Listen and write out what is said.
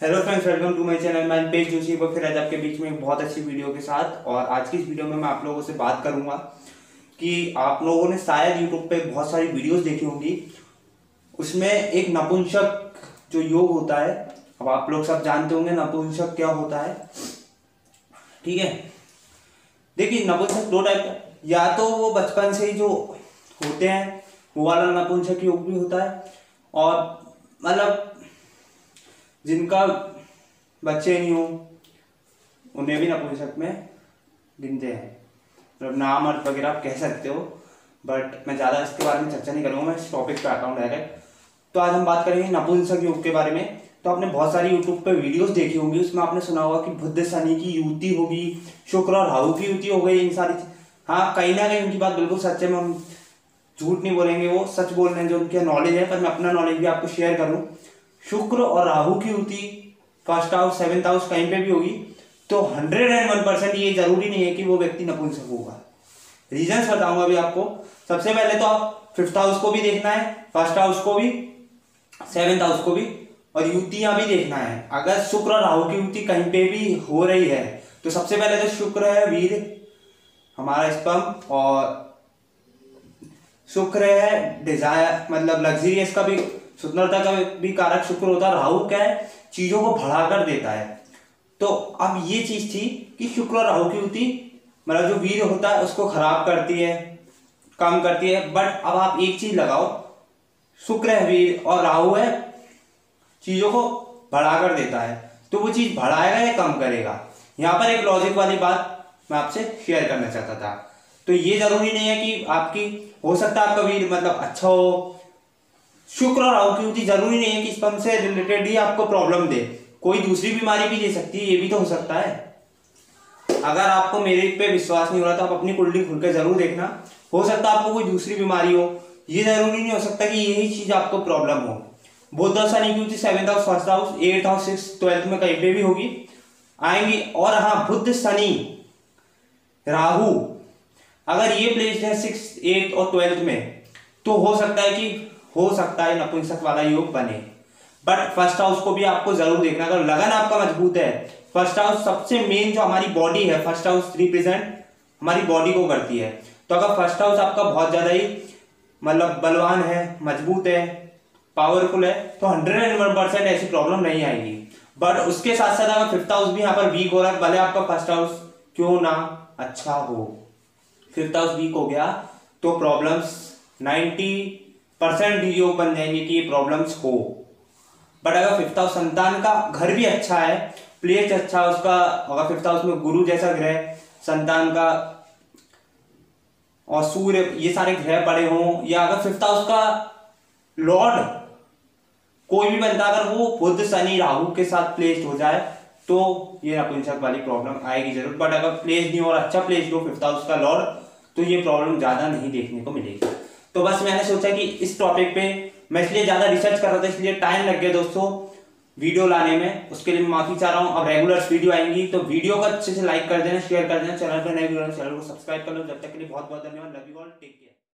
Hello friends welcome to my channel मैं पेज जोशी वो फिर आज आपके बीच में एक बहुत अच्छी वीडियो के साथ और आज की इस वीडियो में मैं आप लोगों से बात करूँगा कि आप लोगों ने शायद यूट्यूब पे बहुत सारी वीडियोस देखी होंगी। उसमें एक नपुंसक जो योग होता है, अब आप लोग सब जानते होंगे नपुंसक क्या होता है। ठीक है? देखिए, नपुंसक दो टाइप का या तो वो बचपन से ही जो होते हैं, वो वाला नपुंसक योग भी होता है। और मतलब जिनका बच्चे नहीं हो, उन्हें भी नपुंसक में गिनते हैं। मतलब नाम अर्थ वगैरह आप कह सकते हो बट मैं ज़्यादा इसके बारे में चर्चा नहीं करूँगा, मैं इस टॉपिक पे आता हूँ डायरेक्ट तो आज हम बात करेंगे नपुंसक योग के बारे में। तो आपने बहुत सारी यूट्यूब पे वीडियोस देखी होंगी, उसमें आपने सुना होगा कि बुद्ध शनि की युति होगी, शुक्र और राहु की युति हो गई इन सारी हाँ कहीं ना कहीं उनकी बात बिल्कुल सच है हम झूठ नहीं बोलेंगे, वो सच बोल रहे हैं जो उनके नॉलेज है, पर मैं अपना नॉलेज भी आपको शेयर करूँ। शुक्र और राहु की युति फ़र्स्ट हाउस सेवेंथ हाउस कहीं पे भी होगी तो हंड्रेड एंड वन परसेंट ये ज़रूरी नहीं है कि वो व्यक्ति नपुंसक होगा। रीजन बताऊँगा अभी आपको। सबसे पहले तो आप फिफ्थ हाउस को भी देखना है फ़र्स्ट हाउस को भी सेवेंथ हाउस को भी, और युतियाँ भी देखना है। अगर शुक्र और राहु की युति कहीं पे भी हो रही है तो सबसे पहले तो शुक्र है, वीर, हमारा स्पम और शुक्र है डिज़ायर मतलब लग्जरियस का भी सुंदरता का भी कारक शुक्र होता है राहु क्या है? चीज़ों को बढ़ाकर देता है। तो अब ये चीज़ थी कि शुक्र राहु की युति मतलब जो वीर होता है उसको खराब करती है, कम करती है। बट अब आप एक चीज़ लगाओ, शुक्र है वीर और राहु है, चीज़ों को बढ़ाकर देता है। तो वो चीज़ बढ़ाएगा या कम करेगा? यहाँ पर एक लॉजिक वाली बात मैं आपसे शेयर करना चाहता था। तो ये ज़रूरी नहीं है कि आपकी, हो सकता है आपका वीर मतलब अच्छा हो शुक्र और राहु की युति ज़रूरी नहीं है कि स्पम से रिलेटेड ही आपको प्रॉब्लम दे। कोई दूसरी बीमारी भी दे सकती है, ये भी तो हो सकता है। अगर आपको मेरे पे विश्वास नहीं हो रहा तो आप अपनी कुंडली खुल के ज़रूर देखना। हो सकता है आपको कोई दूसरी बीमारी हो। ये ज़रूरी नहीं हो सकता कि यही चीज़ आपको प्रॉब्लम हो। बुद्ध शनि की युति seventh house first house eighth house six twelfth में कहीं पे भी होगी। आएँगी और हाँ बुद्ध, शनि, राहु, अगर ये प्लेस है सिक्स एट और ट्वेल्थ में तो हो सकता है कि हो सकता है नपुंसक वाला योग बने। बट फ़र्स्ट हाउस को भी आपको ज़रूर देखना। अगर लगन आपका मज़बूत है फ़र्स्ट हाउस सबसे मेन जो हमारी बॉडी है फ़र्स्ट हाउस रिप्रेजेंट हमारी बॉडी को करती है। तो अगर फ़र्स्ट हाउस आपका बहुत ज़्यादा ही मतलब बलवान है, मज़बूत है पावरफुल है तो हंड्रेड एंड वन परसेंट ऐसी प्रॉब्लम नहीं आएगी। बट उसके साथ साथ अगर फिफ्थ हाउस भी यहाँ पर वीक हो रहा है, भले आपका फ़र्स्ट हाउस क्यों ना अच्छा हो। फिफ्थ हाउस वीक हो गया तो प्रॉब्लम्स नाइन्टी परसेंट योग बन जाएँगे कि ये प्रॉब्लम्स हो। बट अगर फिफ्थ हाउस संतान का घर भी अच्छा है प्लेस अच्छा है, उसका, अगर फिफ्थ हाउस में गुरु जैसा ग्रह संतान का, और सूर्य, ये सारे ग्रह पड़े हों, या अगर फिफ्थ हाउस का लॉर्ड कोई भी बनता, अगर वो बुद्ध शनि, राहु के साथ प्लेस्ड हो जाए तो ये नपुंसक वाली प्रॉब्लम आएगी ज़रूर। बट अगर प्लेस नहीं और अच्छा प्लेस हो फिफ्थ हाउस का लॉर्ड तो ये प्रॉब्लम ज़्यादा नहीं देखने को मिलेगी। तो बस मैंने सोचा कि इस टॉपिक पे मैं इसलिए ज़्यादा रिसर्च कर रहा था, इसलिए टाइम लग गया दोस्तों वीडियो लाने में। उसके लिए माफ़ी चाह रहा हूँ। अब रेगुलर वीडियो आएँगी तो वीडियो को अच्छे से लाइक कर देना शेयर कर देना चैनल पर नए चैनल को सब्सक्राइब कर लो। जब तक के लिए बहुत बहुत धन्यवाद। Love you all take care